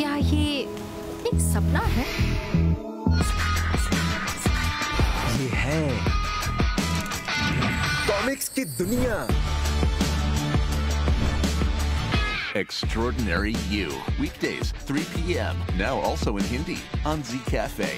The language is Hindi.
क्या ये एक सपना है ये है कॉमिक्स की दुनिया Extraordinary You. Weekdays, 3 p.m. Now also in Hindi on Z Cafe.